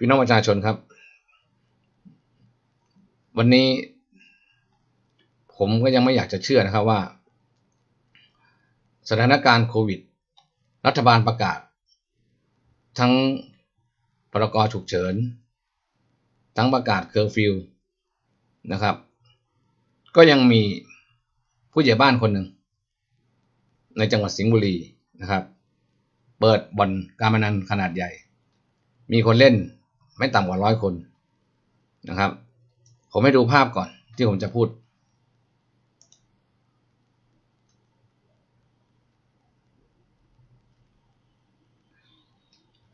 พี่น้องประชาชนครับ วันนี้ ผมก็ยังไม่อยากจะเชื่อนะครับว่า สถานการณ์โควิด รัฐบาลประกาศ ทั้งพรกฉุกเฉิน ทั้งประกาศเคอร์ฟิวนะครับ ก็ยังมีผู้ใหญ่บ้านคนหนึ่ง ในจังหวัดสิงห์บุรีนะครับ เปิดบ่อนการพนันขนาดใหญ่ มีคนเล่น ไม่ต่ำกว่าร้อยคนนะครับ ผมให้ดูภาพก่อนที่ผมจะพูด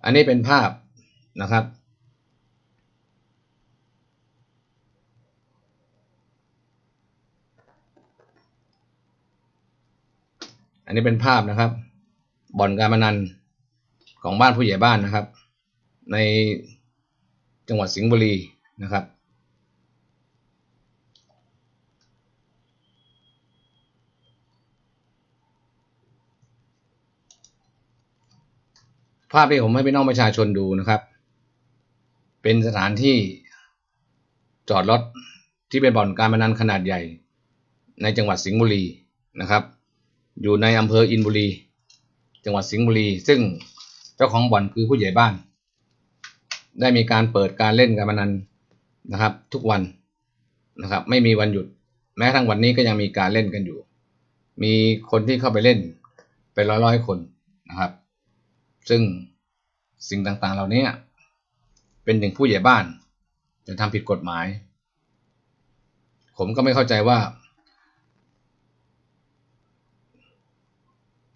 อันนี้เป็นภาพนะครับอันนี้เป็นภาพนะครับ บ่อนการพนันของบ้านผู้ใหญ่บ้านนะครับ ใน จังหวัดสิงห์บุรีนะครับภาพที่ผมให้พี่น้องประชาชนดูนะครับ เป็นสถานที่จอดรถที่เป็นบ่อนการพนันขนาดใหญ่ ในจังหวัดสิงห์บุรีนะครับ อยู่ในอำเภออินบุรี จังหวัดสิงห์บุรี ซึ่งเจ้าของบ่อนคือผู้ใหญ่บ้าน ได้มีการเปิดการเล่นการพนันนะครับ ทุกวันนะครับ ไม่มีวันหยุด แม้ทั้งวันนี้ก็ยังมีการเล่นกันอยู่ มีคนที่เข้าไปเล่นเป็นร้อยๆคนนะครับ ซึ่งสิ่งต่างๆ เหล่านี้เป็นถึงผู้ใหญ่บ้านจะทำผิดกฎหมาย ผมก็ไม่เข้าใจว่า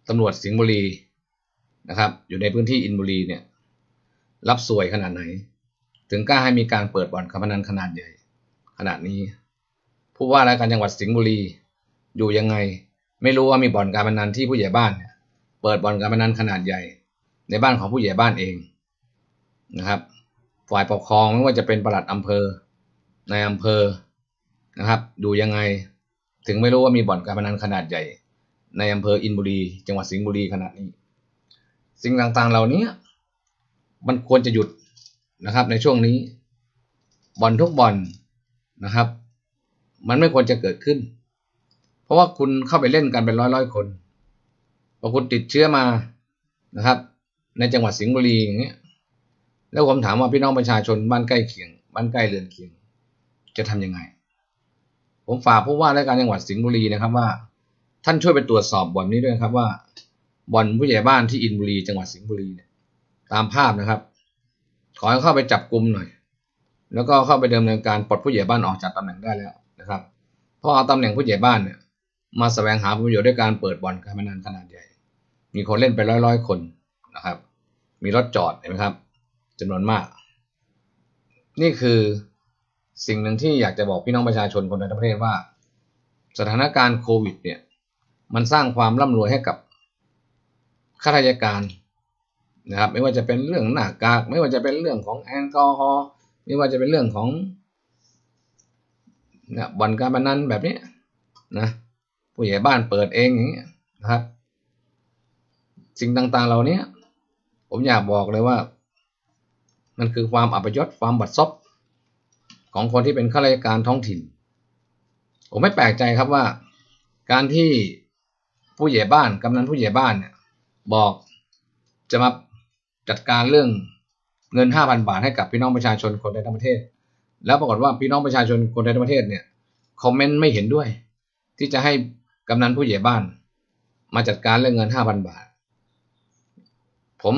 ตำรวจสิงห์บุรีนะครับ อยู่ในพื้นที่อินบุรีเนี่ย รับสวยขนาดไหน ถึงกล้าให้มีการเปิดบ่อนการพนันขนาดใหญ่ ขนาดนี้ ผู้ว่าราชการจังหวัดสิงห์บุรี อยู่ยังไง ไม่รู้ว่ามีบ่อนการพนันที่ผู้ใหญ่บ้านเนี่ยเปิดบ่อนการพนันขนาดใหญ่ ในบ้านของผู้ใหญ่บ้านเองนะครับ ฝ่ายปกครองไม่ว่าจะเป็นปลัดอำเภอในอำเภอนะครับดูยังไง ถึงไม่รู้ว่ามีบ่อนการพนันขนาดใหญ่ ในอำเภออินบุรี จังหวัดสิงห์บุรีขนาดนี้ สิ่งต่างๆเหล่านี้ มันควรจะหยุดนะครับ ในช่วงนี้บ่อนทุกบ่อนนะครับ มันไม่ควรจะเกิดขึ้น เพราะว่าคุณเข้าไปเล่นกันเป็นร้อยร้อยคนพอคุณติดเชื้อมานะครับ ในจังหวัดสิงห์บุรีอย่างเงี้ย แล้วผมถามว่าพี่น้องประชาชนบ้านใกล้เคียงบ้านใกล้เรือนเคียง จะทํำยังไง ผมฝากผู้ว่าราชการจังหวัดสิงห์บุรีนะครับว่า ท่านช่วยไปตรวจสอบบ่อนนี้ด้วยครับว่าบ่อนผู้ใหญ่บ้านที่อินบุรี จังหวัดสิงห์บุรีเนี่ย ตามภาพนะครับ ขอให้เข้าไปจับกลุ่มหน่อย แล้วก็เข้าไปดำเนินการปลดผู้ใหญ่บ้านออกจากตำแหน่งได้แล้วนะครับ เพราะเอาตำแหน่งผู้ใหญ่บ้านเนี่ยมาแสวงหาประโยชน์ด้วยการเปิดบ่อนการพนันขนาดใหญ่ มีคนเล่นไปร้อยร้อยคนนะครับ มีรถจอดเห็นไหมครับจำนวนมาก นี่คือสิ่งหนึ่งที่อยากจะบอกพี่น้องประชาชนคนในประเทศว่า สถานการณ์โควิดเนี่ยมันสร้างความร่ำรวยให้กับข้าราชการ นะครับไม่ว่าจะเป็นเรื่องหน้ากาก ไม่ว่าจะเป็นเรื่องของแอลกอฮอล์ไม่ว่าจะเป็นเรื่องของนะบ่อนการพนันแบบนี้นะผู้ใหญ่บ้านเปิดเองอย่างเงี้ยนะครับ สิ่งต่างๆเหล่านี้ผมอยากบอกเลยว่า มันคือความอัปยศความบัดซบของคนที่เป็นข้าราชการท้องถิ่น ผมไม่แปลกใจครับว่า การที่ผู้ใหญ่บ้านกำนันผู้ใหญ่บ้านเนี่ยบอกจะมา จัดการเรื่องเงินห้าพันบาทให้กับพี่น้องประชาชนคนในทั้งประเทศ แล้วปรากฏว่าพี่น้องประชาชนคนในทั้งประเทศเนี่ยคอมเมนต์ไม่เห็นด้วย ที่จะให้กำนันผู้ใหญ่บ้าน มาจัดการเรื่องเงินห้าพันบาท ผม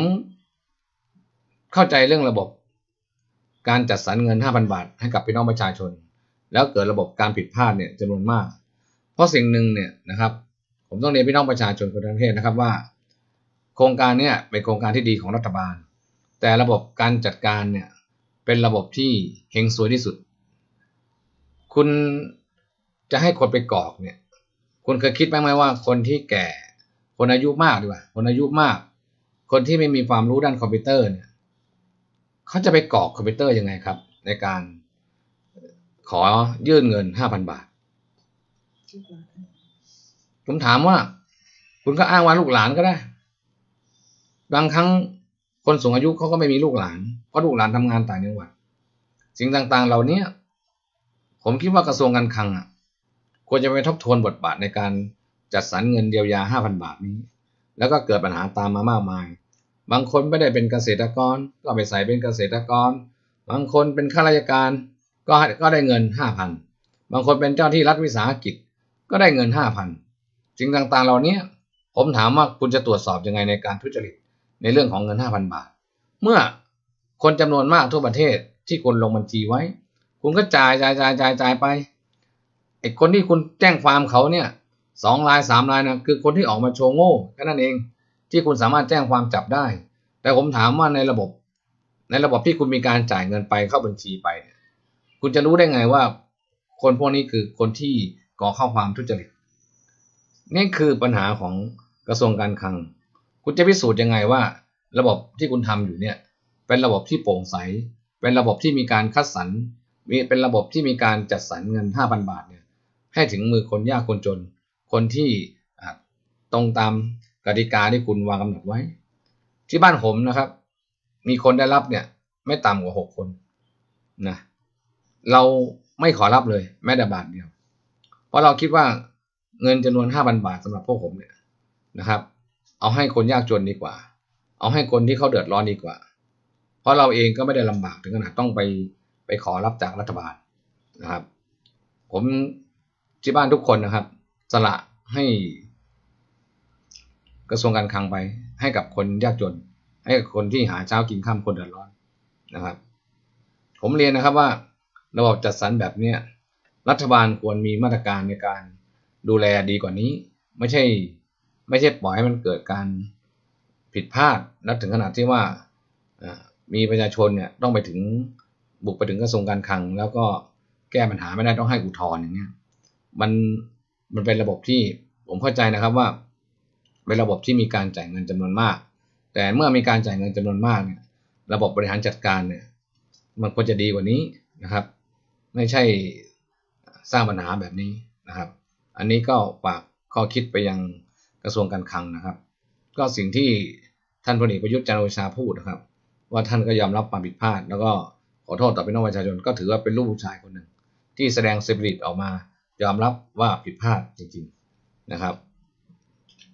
เข้าใจเรื่องระบบการจัดสรรเงินห้าพันบาท ให้กับพี่น้องประชาชน แล้วเกิดระบบการผิดพลาดเนี่ยจำนวนมาก เพราะสิ่งหนึ่งเนี่ยนะครับ ผมต้องเรียนพี่น้องประชาชนคนทั้งประเทศนะครับว่า โครงการเนี่ยเป็นโครงการที่ดีของรัฐบาล แต่ระบบการจัดการเนี่ยเป็นระบบที่เฮงซวยที่สุด คุณจะให้คนไปกรอกเนี่ย คุณเคยคิดบ้างไหมว่าคนที่แก่ คนอายุมากดีกว่า คนอายุมาก คนที่ไม่มีความรู้ด้านคอมพิวเตอร์เนี่ยเขาจะไปกรอกคอมพิวเตอร์ยังไงครับ ในการขอยื่นเงินห้าพันบาท ผมถามว่า คุณก็อ้างว่าลูกหลานก็ได้ บางครั้งคนสูงอายุเขาก็ไม่มีลูกหลานเพราะลูกหลานทำงานต่างจังหวัดสิ่งต่างๆ เหล่านี้ผมคิดว่ากระทรวงการคลังอะ ควรจะไปทบทวนบทบาทในการจัดสรรเงินเยียวยา 5,000 บาทนี้ แล้วก็เกิดปัญหาตามมามากมาย บางคนไม่ได้เป็นเกษตรกร ก็ไปใส่เป็นเกษตรกร บางคนเป็นข้าราชการ ก็ก็ได้เงิน 5,000 บางคนเป็นเจ้าที่รัฐวิสาหกิจ ก็ได้เงิน 5,000สิ่งต่างๆ เหล่านี้ผมถามว่าคุณจะตรวจสอบยังไงในการทุจริต ในเรื่องของเงิน 5,000 บาท เมื่อคนจำนวนมากทั่วประเทศที่คุณลงบัญชีไว้ คุณก็จ่ายจ่ายจ่ายจ่ายจ่ายไปไอ้คนที่คุณแจ้งความเขาเนี่ยสองลายสามลายนะคือคนที่ออกมาโชว์โง่แค่นั้นเอง ที่คุณสามารถแจ้งความจับได้ แต่ผมถามว่าในระบบ ในระบบที่คุณมีการจ่ายเงินไปเข้าบัญชีไป คุณจะรู้ได้ไงว่า คนพวกนี้คือคนที่ก่อข้าความทุจริตนี่คือปัญหาของกระทรวงการคลัง คุณจะพิสูจน์ยังไงว่า ระบบที่คุณทำอยู่เนี่ย เป็นระบบที่โปร่งใส เป็นระบบที่มีการคัดสรรมีเป็นระบบที่มีการจัดสรรเงิน 5,000 บาทเนี่ยให้ถึงมือคนยากคนจน คนที่ตรงตามกติกาที่คุณวางกำหนดไว้ ที่บ้านผมนะครับ มีคนได้รับเนี่ย ไม่ต่ำกว่าหกคนนะเราไม่ขอรับเลย แม้แต่บาทเดียว เพราะเราคิดว่าเงินจำนวนห้าพันบาทสำหรับพวกผมเนี่ยนะครับ เอาให้คนยากจนดีกว่า เอาให้คนที่เขาเดือดร้อนดีกว่า เพราะเราเองก็ไม่ได้ลำบากถึงขนาดต้องไปไปขอรับจากรัฐบาลนะครับ ผมที่บ้านทุกคนนะครับ สละให้กระทรวงการคลังไป ให้กับคนยากจน ให้กับคนที่หาเช้ากินข้ามคนเดือดร้อนนะครับ ผมเรียนนะครับว่าระบบจัดสรรแบบเนี้ยรัฐบาลควรมีมาตรการในการดูแลดีกว่านี้ ไม่ใช่ ไม่ใช่ปล่อยให้มันเกิดการผิดพลาดนับถึงขนาดที่ว่ามีประชาชนเนี่ยต้องไปถึงบุกไปถึงกระทรวงการคลัง แล้วก็แก้ปัญหาไม่ได้ต้องให้อุทธรณ์อย่างเงี้ยมันมันเป็นระบบที่ผมเข้าใจนะครับว่าเป็นระบบที่มีการจ่ายเงินจำนวนมาก แต่เมื่อมีการจ่ายเงินจำนวนมากเนี่ยระบบบริหารจัดการเนี่ยมันควรจะดีกว่านี้นะครับ ไม่ใช่สร้างปัญหาแบบนี้นะครับ อันนี้ก็ฝากข้อคิดไปยัง กระทรวงการคลังนะครับ ก็สิ่งที่ท่านพลเอกประยุทธ์จันโอชาพูดนะครับ ว่าท่านก็ยอมรับความผิดพลาด แล้วก็ขอโทษต่อพี่น้องประชาชนก็ถือว่าเป็นลูกผู้ชายคนหนึ่ง ที่แสดงเซฟริตออกมายอมรับว่าผิดพลาดจริงๆนะครับ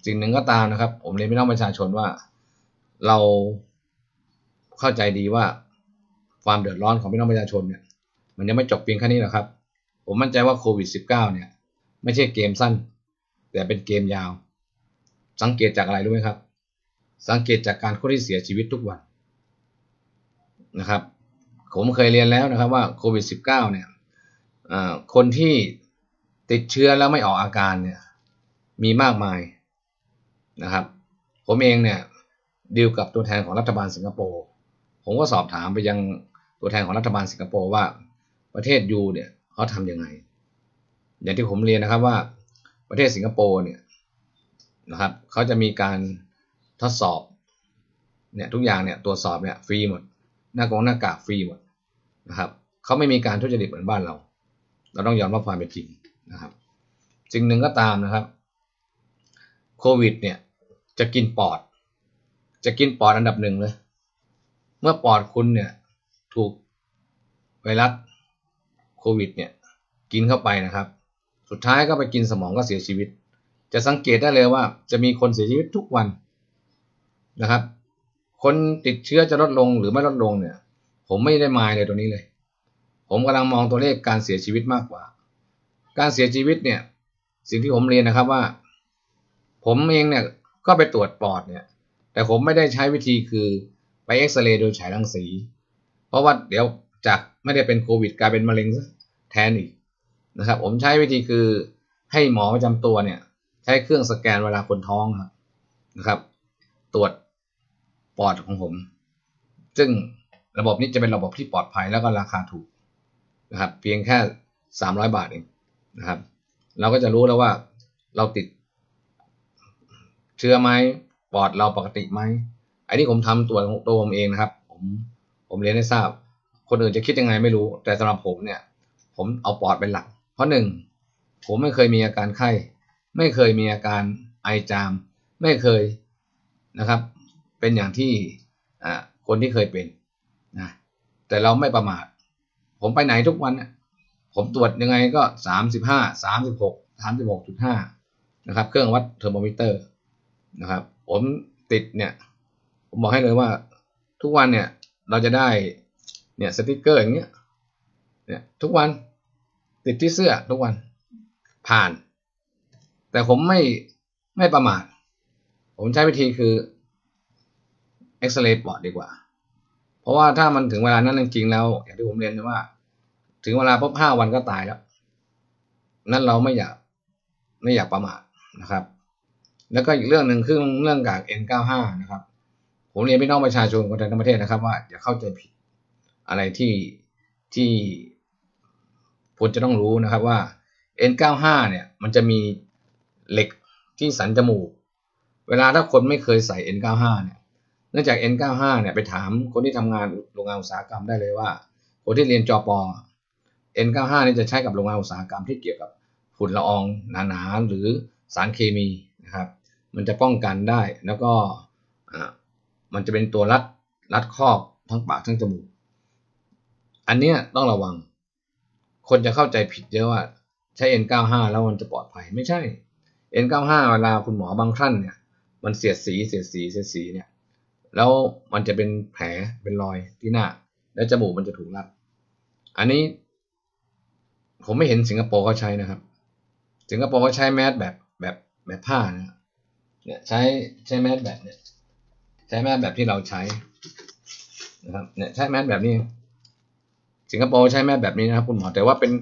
สิ่งหนึ่งก็ตามนะครับ ผมเรียนพี่น้องประชาชนว่าเราเข้าใจดีว่าความเดือดร้อนของพี่น้องประชาชนเนี่ย มันยังไม่จบเพียงแค่นี้หรอกครับ ผมมั่นใจว่าโควิด -19 เนี่ย ไม่ใช่เกมสั้น แต่เป็นเกมยาว สังเกตจากอะไรรู้ไหมครับ สังเกตจากการคนที่เสียชีวิตทุกวันนะครับ ผมเคยเรียนแล้วนะครับว่าโควิด -19 เนี่ยคนที่ติดเชื้อแล้วไม่ออกอาการเนี่ยมีมากมายนะครับ ผมเองเนี่ยดีลกับตัวแทนของรัฐบาลสิงคโปร์ผมก็สอบถามไปยังตัวแทนของรัฐบาลสิงคโปร์ว่าประเทศยูเนี่ยเขาทำยังไง อย่างที่ผมเรียนนะครับว่าประเทศสิงคโปร์เนี่ย นะครับเขาจะมีการทดสอบเนี่ยทุกอย่างเนี่ยตรวจสอบเนี่ยฟรีหมด หน้ากองหน้ากากฟรีหมดนะครับเขาไม่มีการทุจริตเหมือนบ้านเรา เราต้องยอมรับความเป็นจริงนะครับสิ่งหนึ่งก็ตามนะครับโควิดเนี่ยจะกินปอด จะกินปอดอันดับหนึ่งเลย เมื่อปอดคุณเนี่ยถูกไวรัสโควิดเนี่ยกินเข้าไปนะครับ สุดท้ายก็ไปกินสมองก็เสียชีวิต จะสังเกตได้เลยว่า จะมีคนเสียชีวิตทุกวันนะครับ คนติดเชื้อจะลดลงหรือไม่ลดลงเนี่ย ผมไม่ได้มายเลยตัวนี้เลย ผมกำลังมองตัวเลขการเสียชีวิตมากกว่า การเสียชีวิตเนี่ย สิ่งที่ผมเรียนนะครับว่า ผมเองเนี่ยก็ไปตรวจปอดเนี่ย แต่ผมไม่ได้ใช้วิธีคือไปเอ็กซเรย์โดยฉายรังสี เพราะว่าเดี๋ยวจากไม่ได้เป็นโควิดกลายเป็นมะเร็งแทนอีกนะครับ ผมใช้วิธีคือให้หมอประจำตัวเนี่ย ใช้เครื่องสแกนเวลาคนท้องครับนะครับ ตรวจปอดของผม ซึ่งระบบนี้จะเป็นระบบที่ปลอดภัยแล้วก็ราคาถูกนะครับ เพียงแค่สามร้อยบาทเองนะครับ เราก็จะรู้แล้วว่าเราติด เชื้อไหมปอดเราปกติไหมไอันนี้ผมทำตัวตัวผมเองนะครับ ผมผมเรียนให้ทราบ คนอื่นจะคิดยังไงไม่รู้ แต่สำหรับผมเนี่ย ผมเอาปอดเป็นหลัก เพราะหนึ่งผมไม่เคยมีอาการไข้ ไม่เคยมีอาการไอจาม ไม่เคยนะครับ เป็นอย่างที่คนที่เคยเป็นนะแต่เราไม่ประมาท ผมไปไหนทุกวันเนี่ยผมตรวจยังไงก็สามสิบห้าสามสิบหกสามสิบหกจุดห้านะครับ เครื่องวัดเทอร์โมมิเตอร์นะครับ ผมติดเนี่ย ผมบอกให้เลยว่าทุกวันเนี่ยเราจะได้เนี่ยสติกเกอร์อย่างเงี้ยเนี่ยทุกวันติดที่เสื้อทุกวันผ่าน แต่ผมไม่ไม่ประมาท ผมใช้วิธีคือเอ็กซเรย์ปอดดีกว่า เพราะว่าถ้ามันถึงเวลานั้นจริงๆแล้ว อย่างที่ผมเรียนว่า ถึงเวลาพบห้าวันก็ตายแล้ว นั่นเราไม่อยากไม่อยากประมาทนะครับ แล้วก็อีกเรื่องหนึ่งคือเรื่องกาก N95 นะครับ ผมเรียนพี่น้องประชาชนคนไทยทั้งประเทศนะครับ ว่าอย่าเข้าใจผิดอะไรที่ที่ควรจะต้องรู้นะครับว่า N95 เนี่ย มันจะมี เหล็กที่สันจมูก เวลาถ้าคนไม่เคยใส่ N95 เนี่ยเนื่องจาก N95 เนี่ยไปถามคนที่ทำงานโรงงานอุตสาหกรรมได้เลยว่า คนที่เรียนจอปอ N95 นี่จะใช้กับโรงงานอุตสาหกรรมที่เกี่ยวกับฝุ่นละอองหนาๆหรือสารเคมีนะครับ มันจะป้องกันได้แล้วก็มันจะเป็นตัวรัดรัดครอบทั้งปากทั้งจมูก อันเนี้ยต้องระวัง คนจะเข้าใจผิดเยอะว่าใช้ N95 แล้วมันจะปลอดภัยไม่ใช่ N95 เวลาคุณหมอบางท่านเนี่ย มันเสียดสีเสียดสีเสียดสีเนี่ย แล้วมันจะเป็นแผลเป็นรอยที่หน้า แล้วจมูกมันจะถูกรัด อันนี้ ผมไม่เห็นสิงคโปร์เขาใช้นะครับ สิงคโปร์เขาใช้แมสแบบแบบแบบผ้านะเนี่ยใช้ใช้แมสแบบเนี่ยใช้แมสแบบที่เราใช้นะครับเนี่ยใช้แมสแบบนี้ สิงคโปร์ใช้แมสแบบนี้นะครับคุณหมอแต่ว่าเป็น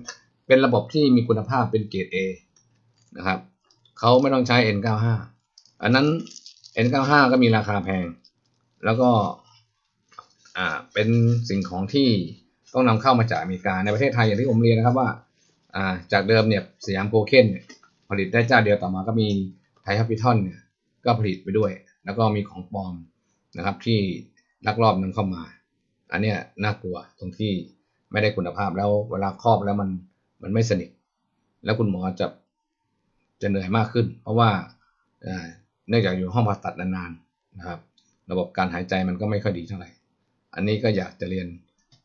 เป็นระบบที่มีคุณภาพเป็นเกรด A นะครับ เขาไม่ต้องใช้ N95 อันนั้น N95 ก็มีราคาแพง แล้วก็อ่าเป็นสิ่งของที่ต้องนำเข้ามาจากอเมริกาในประเทศไทยอย่างที่ผมเรียนนะครับว่าอ่าจากเดิมเนี่ยสยามโคเคนเนี่ยผลิตได้เจ้าเดียวต่อมาก็มีไทยฮับพิทอนเนี่ยก็ผลิตไปด้วย แล้วก็มีของปลอมนะครับที่ลักลอบนำเข้ามา อันเนี้ยน่ากลัวตรงที่ไม่ได้คุณภาพแล้วเวลาครอบแล้วมันมันไม่สนิท แล้วคุณหมอจะ จะเหนื่อยมากขึ้น เพราะว่าเนื่องจากอยู่ห้องผ่าตัดนานๆนะครับ ระบบการหายใจมันก็ไม่ค่อยดีเท่าไหร่ อันนี้ก็อยากจะเรียน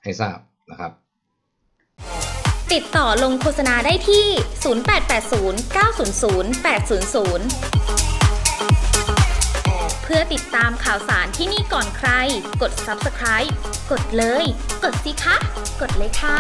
ให้ทราบนะครับ ติดต่อลงโฆษณาได้ที่ 0880 900 800เพื่อติดตามข่าวสารที่นี่ก่อนใคร กด subscribe กดเลย กดสิคะ กดเลยค่ะ